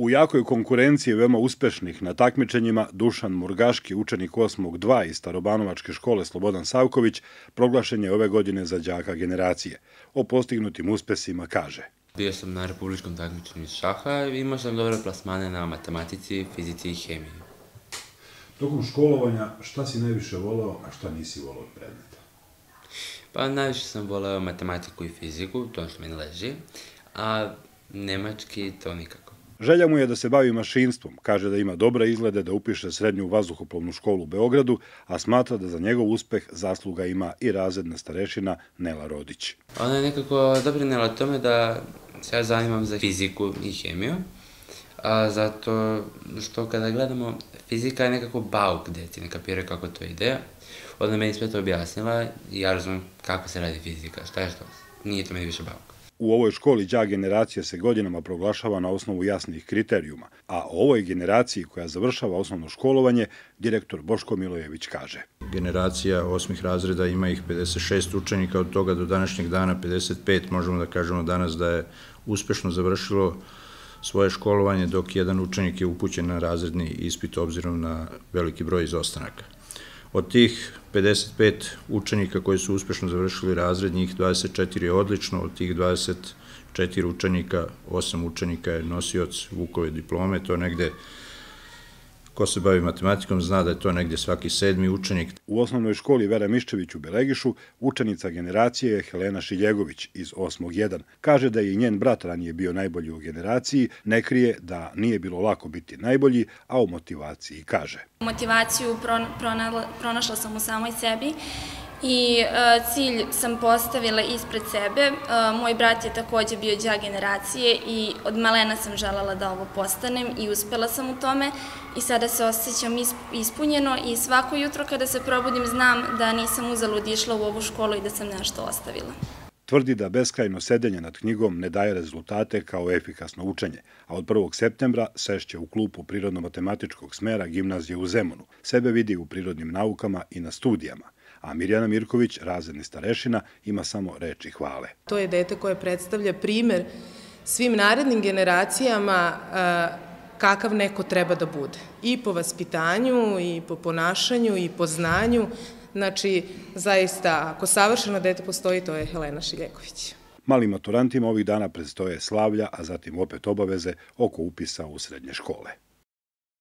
U jakoj konkurenciji veoma uspešnih na takmičenjima Dušan Murgaški, učenik 8. 2 iz Starobanovačke škole Slobodan Savković, proglašen je ove godine za đaka generacije. O postignutim uspesima kaže. Bio sam na republičkom takmičenju iz šaha i imao sam dobre plasmane na matematici, fizici i hemiji. Tokom školovanja šta si najviše voleo, a šta nisi voleo od predmeta? Pa najviše sam voleo matematiku i fiziku, to što meni leži, a nemački to nikako. Želja mu je da se bavi mašinstvom, kaže da ima dobre izglede da upiše srednju vazduhoplovnu školu u Beogradu, a smatra da za njegov uspeh zasluga ima i razredna starešina Nela Rodić. Ona je nekako doprinela tome da se ja zanimam za fiziku i hemiju, a zato što kada gledamo, fizika je nekako bauk deci, ne kapiraju kako to ide. Onda meni sve objasnila i ja razumem kako se radi fizika, šta je što, nije to meni više bauk. U ovoj školi đak generacija se godinama proglašava na osnovu jasnih kriterijuma, a o ovoj generaciji koja završava osnovno školovanje, direktor Boško Milojević kaže. Generacija osmih razreda ima ih 56 učenika, od toga do današnjeg dana 55, možemo da kažemo danas da je uspešno završilo svoje školovanje, dok jedan učenik je upućen na razredni ispit obzirom na veliki broj izostanaka. Od tih 55 učenika koji su uspešno završili razred, njih 24 je odlično, od tih 24 učenika, 8 učenika je nosioc Vukove diplome, to negde Ko se bavi matematikom zna da je to negde svaki sedmi učenik. U osnovnoj školi Vera Miščević u Belegišu učenica generacije je Helena Šiljegović iz 8. 1. Kaže da je i njen brat ranije bio najbolji u generaciji, ne krije da nije bilo lako biti najbolji, a u motivaciji kaže. Motivaciju pronašla sam u samoj sebi i e, cilj sam postavila ispred sebe. E, moj brat je takođe bio dža generacije i od malena sam želala da ovo postanem i uspela sam u tome i sada se osjećam ispunjeno i svako jutro kada se probudim znam da nisam uzalud išla u ovu školu i da sam nešto ostavila. Tvrdi da beskrajno sedenje nad knjigom ne daje rezultate kao efikasno učenje, a od 1. septembra sešće u klupu prirodno-matematičkog smera gimnazije u Zemunu. Sebe vidi u prirodnim naukama i na studijama – a Mirjana Mirković, razredni starešina, ima samo reči hvale. To je dete koje predstavlja primer svim narednim generacijama kakav neko treba da bude. I po vaspitanju, i po ponašanju, i po znanju. Znači, zaista, ako savršeno dete postoji, to je Helena Šiljeković. Malim maturantima ovih dana predstoje slavlja, a zatim opet obaveze oko upisa u srednje škole.